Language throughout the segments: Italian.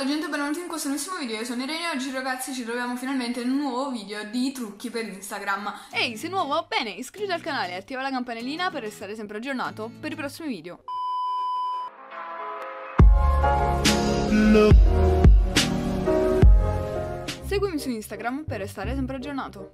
Bella gente, benvenuti in questo nuovissimo video, io sono Irene e oggi ragazzi ci troviamo finalmente in un nuovo video di trucchi per Instagram. Ehi, sei nuovo? Bene, iscriviti al canale e attiva la campanellina per restare sempre aggiornato per i prossimi video. Seguimi su Instagram per restare sempre aggiornato.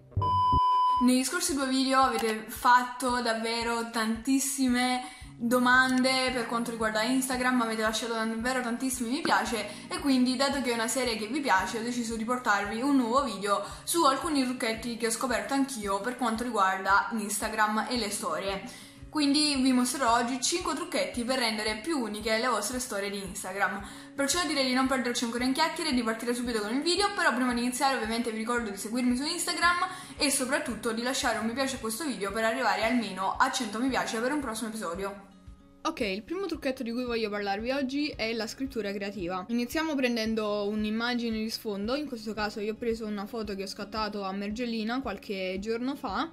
Negli scorsi due video avete fatto davvero tantissime domande per quanto riguarda Instagram, avete lasciato davvero tantissimi mi piace e quindi dato che è una serie che vi piace ho deciso di portarvi un nuovo video su alcuni trucchetti che ho scoperto anch'io per quanto riguarda Instagram e le storie. Quindi vi mostrerò oggi 5 trucchetti per rendere più uniche le vostre storie di Instagram. Perciò direi di non perderci ancora in chiacchiere e di partire subito con il video, però prima di iniziare ovviamente vi ricordo di seguirmi su Instagram e soprattutto di lasciare un mi piace a questo video per arrivare almeno a 100 mi piace per un prossimo episodio. Ok, il primo trucchetto di cui voglio parlarvi oggi è la scrittura creativa. Iniziamo prendendo un'immagine di sfondo, in questo caso io ho preso una foto che ho scattato a Mergellina qualche giorno fa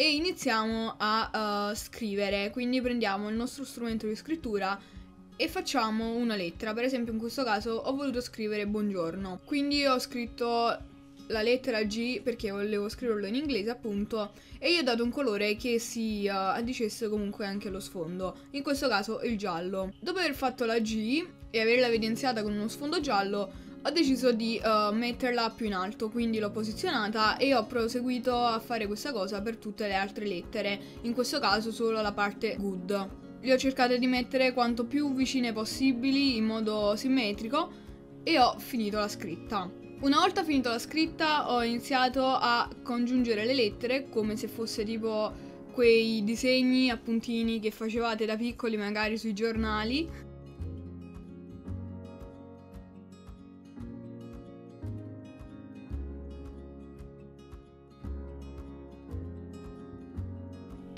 e iniziamo a uh, scrivere, quindi prendiamo il nostro strumento di scrittura e facciamo una lettera, per esempio in questo caso ho voluto scrivere buongiorno, quindi ho scritto la lettera G perché volevo scriverlo in inglese appunto e gli ho dato un colore che si uh, addicesse comunque anche allo sfondo, in questo caso il giallo. Dopo aver fatto la G e averla evidenziata con uno sfondo giallo ho deciso di uh, metterla più in alto, quindi l'ho posizionata e ho proseguito a fare questa cosa per tutte le altre lettere, in questo caso solo la parte good. Le ho cercate di mettere quanto più vicine possibili in modo simmetrico e ho finito la scritta. Una volta finito la scritta ho iniziato a congiungere le lettere come se fosse tipo quei disegni a puntini che facevate da piccoli magari sui giornali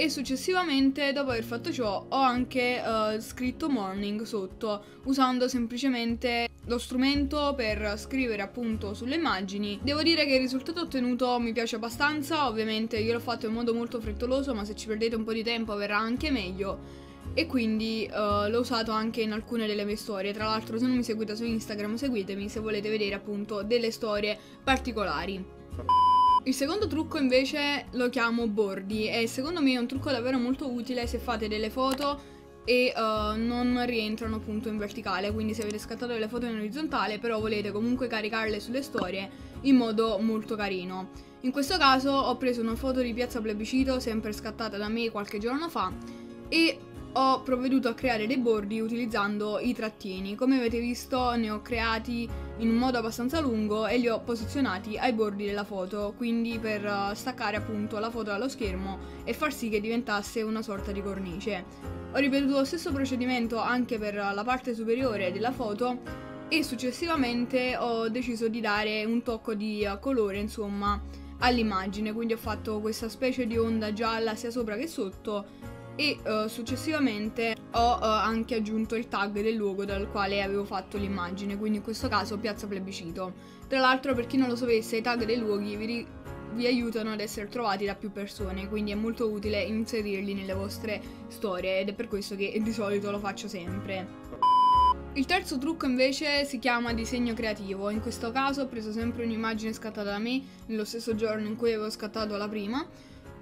e successivamente dopo aver fatto ciò ho anche uh, scritto morning sotto usando semplicemente lo strumento per scrivere appunto sulle immagini devo dire che il risultato ottenuto mi piace abbastanza ovviamente io l'ho fatto in modo molto frettoloso ma se ci perdete un po' di tempo verrà anche meglio e quindi uh, l'ho usato anche in alcune delle mie storie. Tra l'altro, se non mi seguite su Instagram, seguitemi se volete vedere appunto delle storie particolari. Il secondo trucco invece lo chiamo bordi e secondo me è un trucco davvero molto utile se fate delle foto e uh, non rientrano appunto in verticale, quindi se avete scattato delle foto in orizzontale però volete comunque caricarle sulle storie in modo molto carino. In questo caso ho preso una foto di Piazza Plebiscito, sempre scattata da me qualche giorno fa, e ho provveduto a creare dei bordi utilizzando i trattini. Come avete visto ne ho creati in un modo abbastanza lungo e li ho posizionati ai bordi della foto, quindi per eh, staccare appunto la foto dallo schermo e far sì che diventasse una sorta di cornice. Ho ripetuto lo stesso procedimento anche per la parte superiore della foto e successivamente ho deciso di dare un tocco di eh, colore insomma all'immagine, quindi ho fatto questa specie di onda gialla sia sopra che sotto e uh, successivamente ho uh, anche aggiunto il tag del luogo dal quale avevo fatto l'immagine, quindi in questo caso Piazza Plebiscito. Tra l'altro per chi non lo sapesse i tag dei luoghi vi, vi aiutano ad essere trovati da più persone, quindi è molto utile inserirli nelle vostre storie ed è per questo che di solito lo faccio sempre. Il terzo trucco invece si chiama disegno creativo, in questo caso ho preso sempre un'immagine scattata da me nello stesso giorno in cui avevo scattato la prima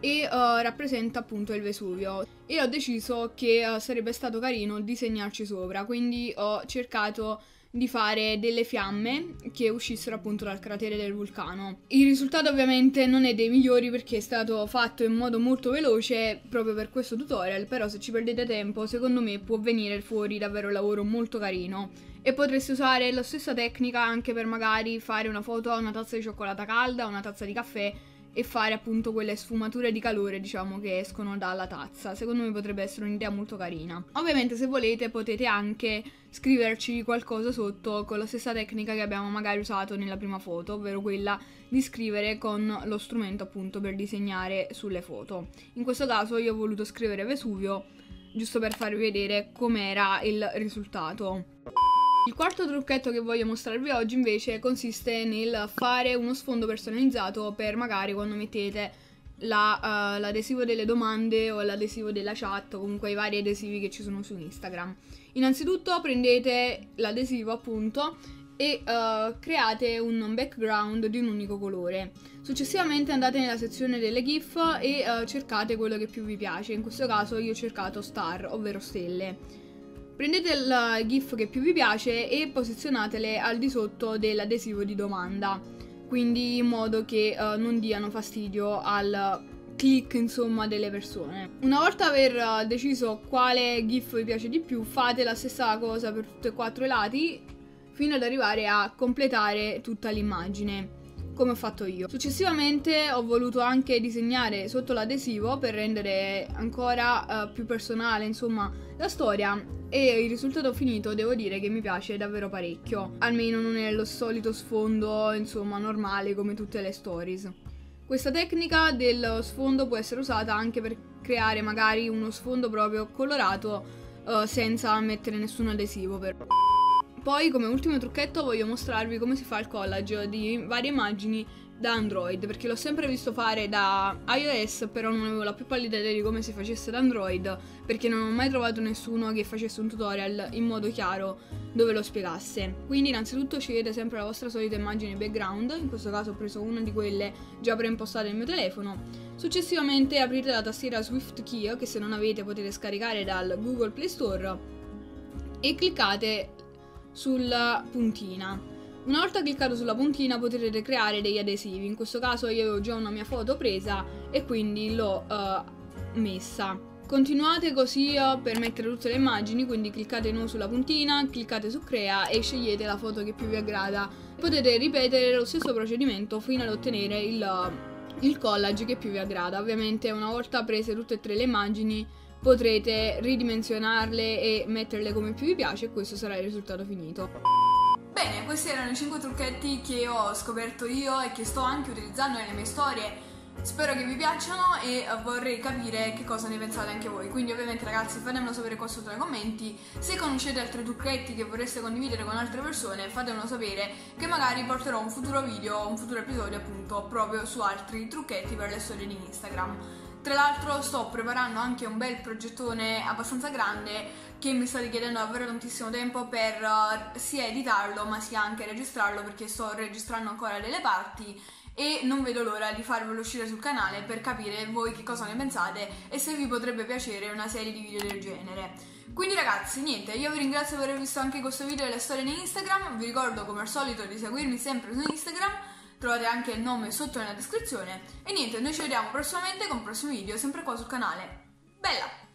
e uh, rappresenta appunto il Vesuvio e ho deciso che uh, sarebbe stato carino disegnarci sopra quindi ho cercato di fare delle fiamme che uscissero appunto dal cratere del vulcano. Il risultato ovviamente non è dei migliori perché è stato fatto in modo molto veloce proprio per questo tutorial, però se ci perdete tempo secondo me può venire fuori davvero un lavoro molto carino. E potreste usare la stessa tecnica anche per magari fare una foto a una tazza di cioccolata calda, una tazza di caffè e fare appunto quelle sfumature di calore diciamo che escono dalla tazza. Secondo me potrebbe essere un'idea molto carina. Ovviamente se volete potete anche scriverci qualcosa sotto con la stessa tecnica che abbiamo magari usato nella prima foto ovvero quella di scrivere con lo strumento appunto per disegnare sulle foto. In questo caso io ho voluto scrivere Vesuvio giusto per farvi vedere com'era il risultato il quarto trucchetto che voglio mostrarvi oggi invece consiste nel fare uno sfondo personalizzato per magari quando mettete la, uh, l'adesivo delle domande o l'adesivo della chat o comunque i vari adesivi che ci sono su Instagram. Innanzitutto prendete l'adesivo appunto e uh, create un background di un unico colore. Successivamente andate nella sezione delle GIF e uh, cercate quello che più vi piace. In questo caso io ho cercato star, ovvero stelle. Prendete il GIF che più vi piace e posizionatele al di sotto dell'adesivo di domanda, quindi in modo che uh, non diano fastidio al click insomma delle persone. Una volta aver deciso quale GIF vi piace di più, fate la stessa cosa per tutti e quattro i lati fino ad arrivare a completare tutta l'immagine come ho fatto io. Successivamente ho voluto anche disegnare sotto l'adesivo per rendere ancora uh, più personale, insomma, la storia e il risultato finito devo dire che mi piace davvero parecchio. Almeno non è lo solito sfondo, insomma, normale come tutte le stories. Questa tecnica del sfondo può essere usata anche per creare magari uno sfondo proprio colorato uh, senza mettere nessun adesivo per poi come ultimo trucchetto voglio mostrarvi come si fa il collage di varie immagini da Android perché l'ho sempre visto fare da iOS però non avevo la più pallida idea di come si facesse da Android perché non ho mai trovato nessuno che facesse un tutorial in modo chiaro dove lo spiegasse. Quindi innanzitutto scegliete sempre la vostra solita immagine background in questo caso ho preso una di quelle già preimpostate nel mio telefono. Successivamente aprite la tastiera Swift Key che se non avete potete scaricare dal Google Play Store e cliccate sulla puntina. Una volta cliccato sulla puntina potete creare degli adesivi, in questo caso io avevo già una mia foto presa e quindi l'ho uh, messa. Continuate così uh, per mettere tutte le immagini, quindi cliccate di nuovo sulla puntina, cliccate su crea e scegliete la foto che più vi aggrada. Potete ripetere lo stesso procedimento fino ad ottenere il, il collage che più vi aggrada. Ovviamente una volta prese tutte e tre le immagini potrete ridimensionarle e metterle come più vi piace e questo sarà il risultato finito. Bene, questi erano i 5 trucchetti che ho scoperto io e che sto anche utilizzando nelle mie storie. Spero che vi piacciono e vorrei capire che cosa ne pensate anche voi. Quindi ovviamente ragazzi fatemelo sapere qua sotto nei commenti. Se conoscete altri trucchetti che vorreste condividere con altre persone fatemelo sapere che magari porterò un futuro video, un futuro episodio appunto proprio su altri trucchetti per le storie di Instagram. Tra l'altro sto preparando anche un bel progettone abbastanza grande che mi sta richiedendo davvero tantissimo tempo per uh, sia editarlo ma sia anche registrarlo perché sto registrando ancora delle parti e non vedo l'ora di farvelo uscire sul canale per capire voi che cosa ne pensate e se vi potrebbe piacere una serie di video del genere. Quindi ragazzi, niente, io vi ringrazio per aver visto anche questo video delle storie di Instagram, vi ricordo come al solito di seguirmi sempre su Instagram trovate anche il nome sotto nella descrizione. E niente, noi ci vediamo prossimamente con prossimi video, sempre qua sul canale. Bella!